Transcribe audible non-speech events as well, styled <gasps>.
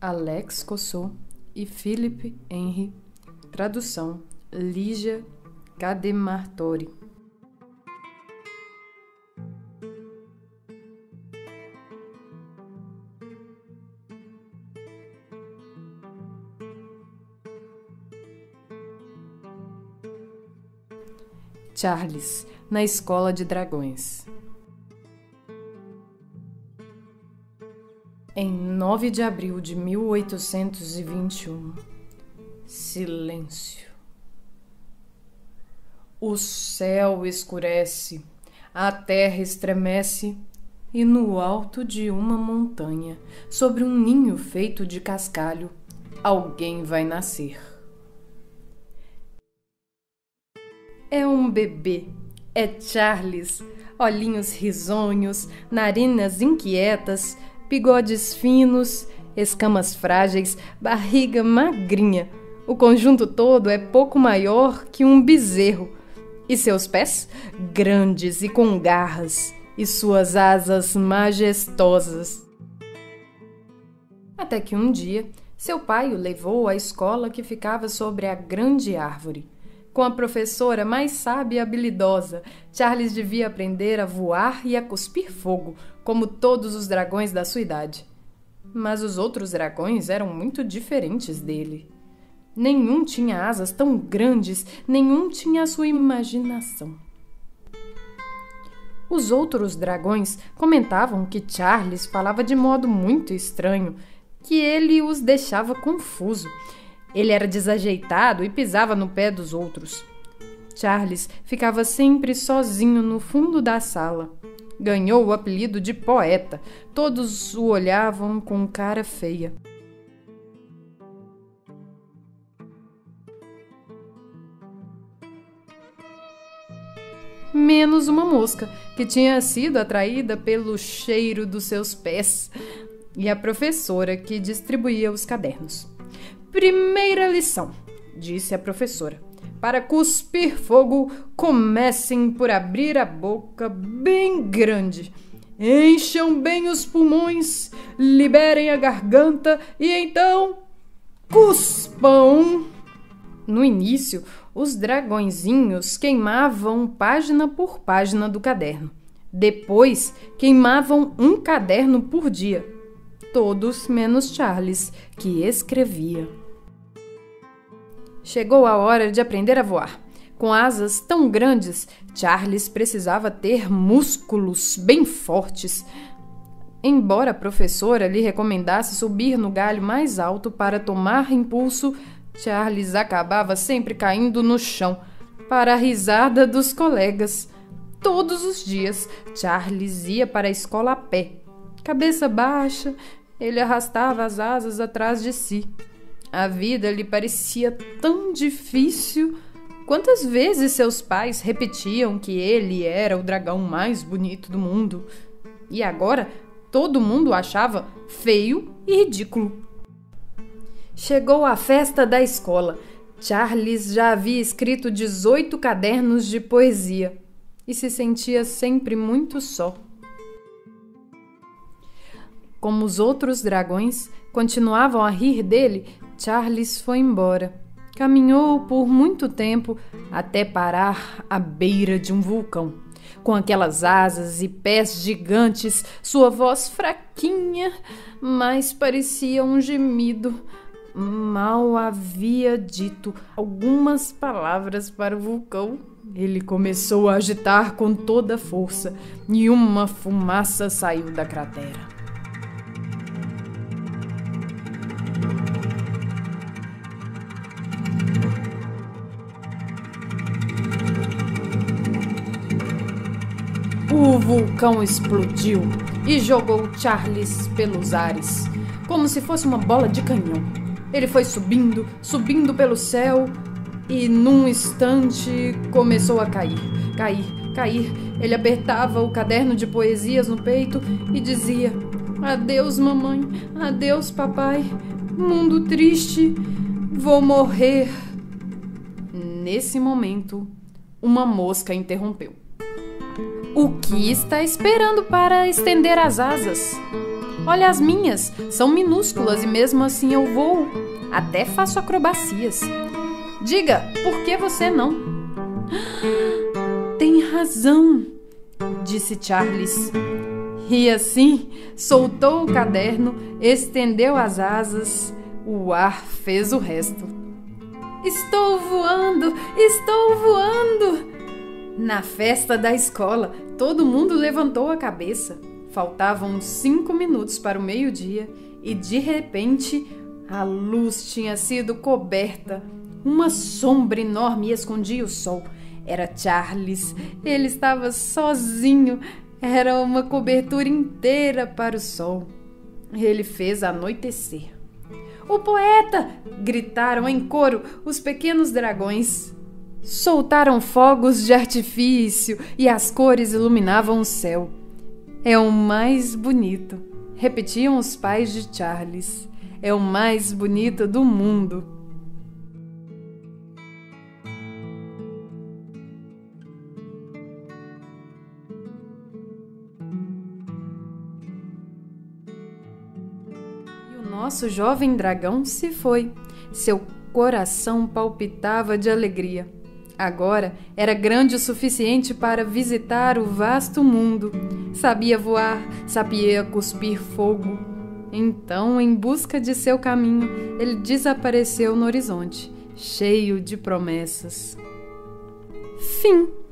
Alex Cossot e Philippe Henry. Tradução: Lígia Cademartori. Charles, na Escola de Dragões. Em 9 de abril de 1821. Silêncio. O céu escurece, a terra estremece, e no alto de uma montanha, sobre um ninho feito de cascalho, alguém vai nascer. É um bebê, é Charles, olhinhos risonhos, narinas inquietas, bigodes finos, escamas frágeis, barriga magrinha. O conjunto todo é pouco maior que um bezerro. E seus pés? Grandes e com garras, e suas asas majestosas. Até que um dia, seu pai o levou à escola que ficava sobre a grande árvore. Com a professora mais sábia e habilidosa, Charles devia aprender a voar e a cuspir fogo, como todos os dragões da sua idade. Mas os outros dragões eram muito diferentes dele. Nenhum tinha asas tão grandes, nenhum tinha a sua imaginação. Os outros dragões comentavam que Charles falava de modo muito estranho, que ele os deixava confuso ele era desajeitado e pisava no pé dos outros. Charles ficava sempre sozinho no fundo da sala. Ganhou o apelido de poeta. Todos o olhavam com cara feia. Menos uma mosca, que tinha sido atraída pelo cheiro dos seus pés, e a professora que distribuía os cadernos. Primeira lição, disse a professora. Para cuspir fogo, comecem por abrir a boca bem grande. Encham bem os pulmões, liberem a garganta e então cuspam. No início, os dragõezinhos queimavam página por página do caderno. Depois, queimavam um caderno por dia. Todos menos Charles, que escrevia. Chegou a hora de aprender a voar. Com asas tão grandes, Charles precisava ter músculos bem fortes. Embora a professora lhe recomendasse subir no galho mais alto para tomar impulso, Charles acabava sempre caindo no chão, para a risada dos colegas. Todos os dias, Charles ia para a escola a pé. Cabeça baixa, ele arrastava as asas atrás de si. A vida lhe parecia tão difícil. Quantas vezes seus pais repetiam que ele era o dragão mais bonito do mundo? E agora todo mundo o achava feio e ridículo. Chegou a festa da escola. Charles já havia escrito 18 cadernos de poesia e se sentia sempre muito só. Como os outros dragões continuavam a rir dele, Charles foi embora. Caminhou por muito tempo até parar à beira de um vulcão. Com aquelas asas e pés gigantes, sua voz fraquinha, mas parecia um gemido. Mal havia dito algumas palavras para o vulcão. Ele começou a agitar com toda a força e uma fumaça saiu da cratera. Vulcão explodiu e jogou Charles pelos ares, como se fosse uma bola de canhão. Ele foi subindo, subindo pelo céu e, num instante, começou a cair, cair, cair. Ele apertava o caderno de poesias no peito e dizia: Adeus, mamãe, adeus, papai. Mundo triste, vou morrer. Nesse momento, uma mosca interrompeu. O que está esperando para estender as asas? Olha as minhas, são minúsculas e mesmo assim eu voo. Até faço acrobacias. Diga, por que você não? <gasps> Tem razão, disse Charles. E assim, soltou o caderno, estendeu as asas, o ar fez o resto. Estou voando, estou voando! Na festa da escola, todo mundo levantou a cabeça. Faltavam cinco minutos para o meio-dia e de repente a luz tinha sido coberta. Uma sombra enorme escondia o sol. Era Charles. Ele estava sozinho. Era uma cobertura inteira para o sol. Ele fez anoitecer. O poeta! gritaram em coro os pequenos dragões. Soltaram fogos de artifício e as cores iluminavam o céu. É o mais bonito, repetiam os pais de Charles. É o mais bonito do mundo. E o nosso jovem dragão se foi. Seu coração palpitava de alegria. Agora era grande o suficiente para visitar o vasto mundo. Sabia voar, sabia cuspir fogo. Então, em busca de seu caminho, ele desapareceu no horizonte, cheio de promessas. Fim.